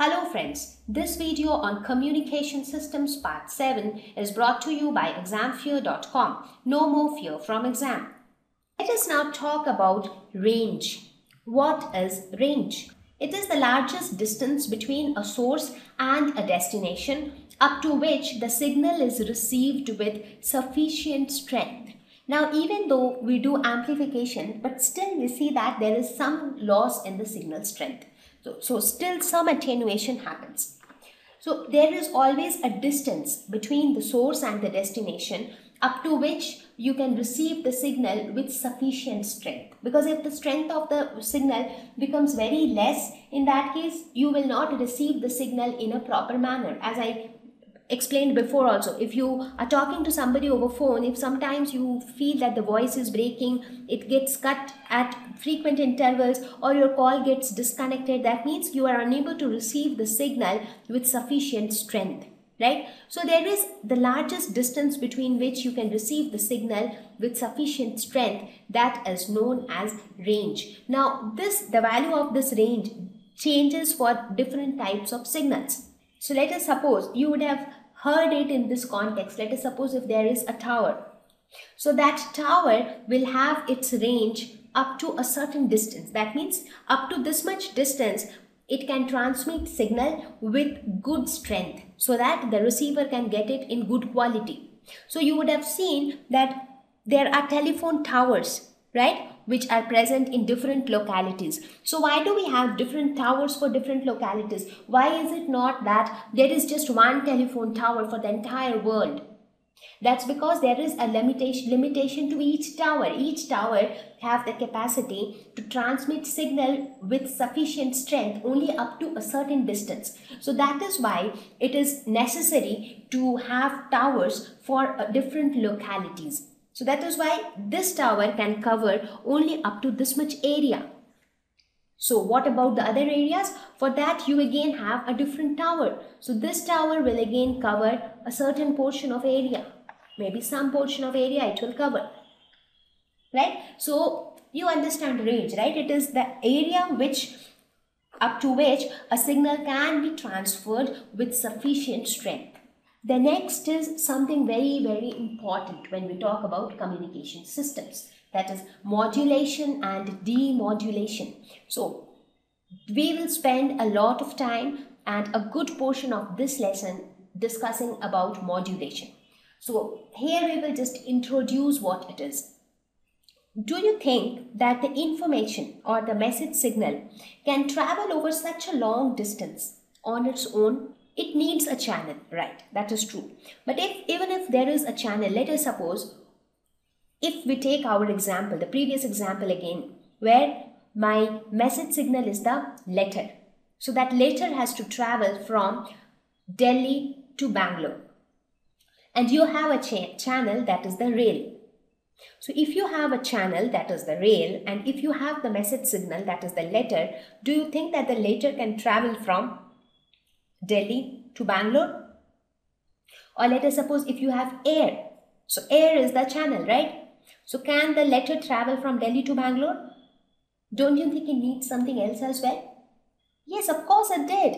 Hello friends, this video on Communication Systems Part 7 is brought to you by examfear.com. No more fear from exam. Let us now talk about range. What is range? It is the largest distance between a source and a destination up to which the signal is received with sufficient strength. Now even though we do amplification but still we see that there is some loss in the signal strength. So, so still some attenuation happens. So there is always a distance between the source and the destination up to which you can receive the signal with sufficient strength. Because if the strength of the signal becomes very less, in that case, you will not receive the signal in a proper manner. As I explained before also. If you are talking to somebody over phone if sometimes you feel that the voice is breaking it gets cut at frequent intervals or your call gets disconnected that means you are unable to receive the signal with sufficient strength right? So there is the largest distance between which you can receive the signal with sufficient strength that is known as range. Now this the value of this range changes for different types of signals. So let us suppose you would have heard it in this context. Let us suppose if there is a tower. So that tower will have its range up to a certain distance. That means up to this much distance, it can transmit signal with good strength so that the receiver can get it in good quality. So you would have seen that there are telephone towers, right? Which are present in different localities. So why do we have different towers for different localities? Why is it not that there is just one telephone tower for the entire world? That's because there is a limitation, limitation to each tower. Each tower have the capacity to transmit signal with sufficient strength only up to a certain distance. So that is why it is necessary to have towers for uh, different localities. So that is why this tower can cover only up to this much area. So what about the other areas? For that you again have a different tower. So this tower will again cover a certain portion of area. Maybe some portion of area it will cover. Right? So you understand range, right? It is the area which up to which a signal can be transferred with sufficient strength. The next is something very, very important when we talk about communication systems. That is modulation and demodulation. So we will spend a lot of time and a good portion of this lesson discussing about modulation. So here we will just introduce what it is. Do you think that the information or the message signal can travel over such a long distance on its own it needs a channel right? That is true. But if even if there is a channel let us suppose if we take our example the previous example again where my message signal is the letter. So that letter has to travel from delhi to bangalore. And you have a cha channel that is the rail. So if you have a channel that is the rail and if you have the message signal that is the letter do you think that the letter can travel from Delhi to Bangalore. Or let us suppose if you have air. So air is the channel, right? So can the letter travel from Delhi to Bangalore? Don't you think it needs something else as well? Yes, of course it did.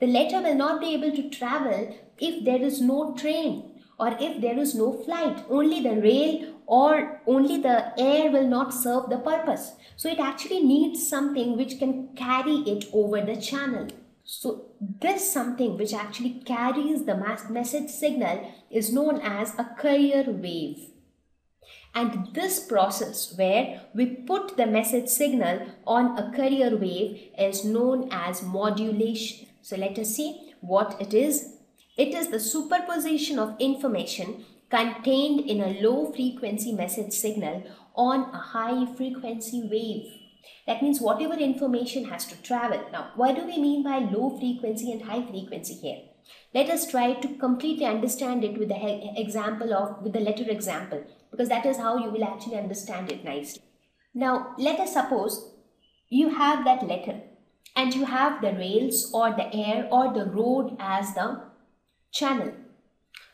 The letter will not be able to travel if there is no train or if there is no flight. Only the rail or only the air will not serve the purpose. So it actually needs something which can carry it over the channel. So this something which actually carries the message signal is known as a carrier wave. And this process where we put the message signal on a carrier wave is known as modulation. So let us see what it is. It is the superposition of information contained in a low frequency message signal on a high frequency wave. That means whatever information has to travel. Now, what do we mean by low frequency and high frequency here? Let us try to completely understand it with the example of, with the letter example, because that is how you will actually understand it nicely. Now, let us suppose you have that letter and you have the rails or the air or the road as the channel.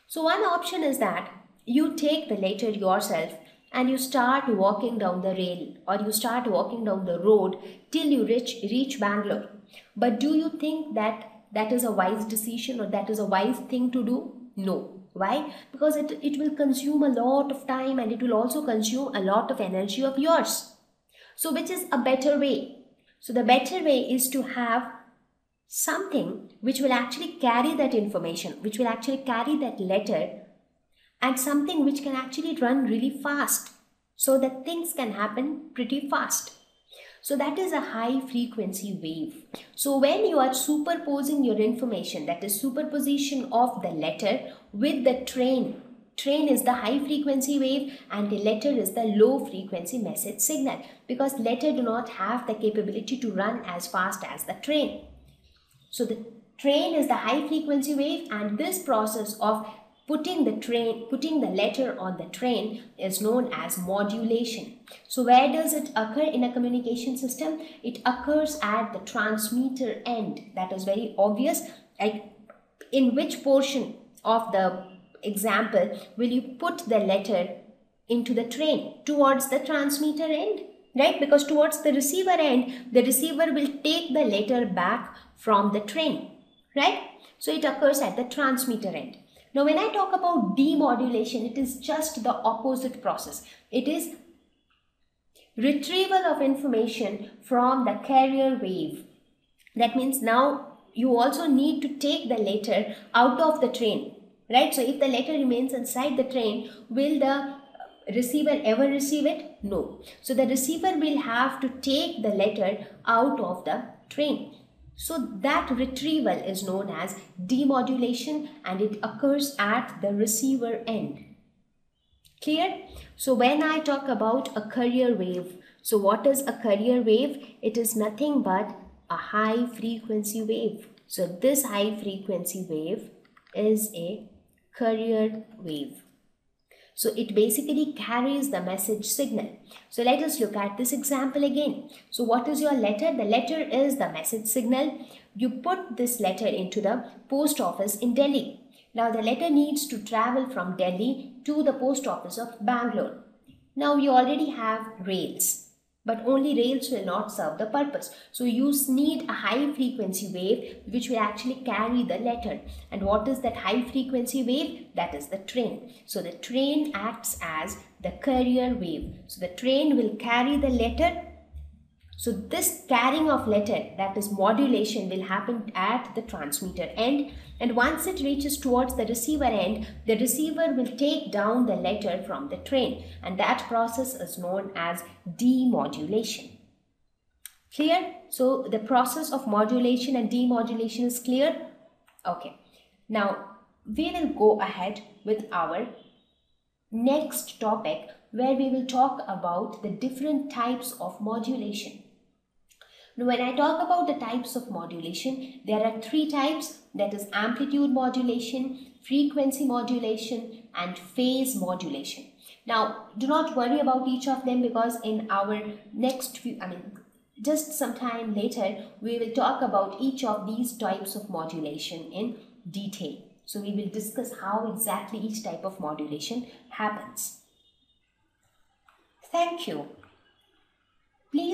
So one option is that you take the letter yourself and you start walking down the rail or you start walking down the road till you reach reach Bangalore. But do you think that that is a wise decision or that is a wise thing to do? No. Why? Because it, it will consume a lot of time and it will also consume a lot of energy of yours. So which is a better way? So the better way is to have something which will actually carry that information, which will actually carry that letter and something which can actually run really fast so that things can happen pretty fast. So that is a high frequency wave. So when you are superposing your information, that is superposition of the letter with the train. Train is the high frequency wave and the letter is the low frequency message signal because letter do not have the capability to run as fast as the train. So the train is the high frequency wave and this process of putting the train putting the letter on the train is known as modulation. So where does it occur in a communication system? It occurs at the transmitter end. That is very obvious. Like in which portion of the example will you put the letter into the train? Towards the transmitter end right? Because towards the receiver end the receiver will take the letter back from the train right? So it occurs at the transmitter end now, when I talk about demodulation, it is just the opposite process. It is retrieval of information from the carrier wave. That means now you also need to take the letter out of the train, right? So if the letter remains inside the train, will the receiver ever receive it? No. So the receiver will have to take the letter out of the train. So that retrieval is known as demodulation and it occurs at the receiver end. Clear? So when I talk about a carrier wave, so what is a carrier wave? It is nothing but a high frequency wave. So this high frequency wave is a carrier wave. So it basically carries the message signal. So let us look at this example again. So what is your letter? The letter is the message signal. You put this letter into the post office in Delhi. Now the letter needs to travel from Delhi to the post office of Bangalore. Now you already have rails but only rails will not serve the purpose. So you need a high frequency wave which will actually carry the letter. And what is that high frequency wave? That is the train. So the train acts as the carrier wave. So the train will carry the letter so this carrying of letter that is modulation will happen at the transmitter end and once it reaches towards the receiver end, the receiver will take down the letter from the train and that process is known as demodulation. Clear? So the process of modulation and demodulation is clear? Okay. Now we will go ahead with our next topic where we will talk about the different types of modulation. Now, when I talk about the types of modulation, there are three types that is amplitude modulation, frequency modulation and phase modulation. Now, do not worry about each of them because in our next few, I mean, just some time later, we will talk about each of these types of modulation in detail. So we will discuss how exactly each type of modulation happens. Thank you.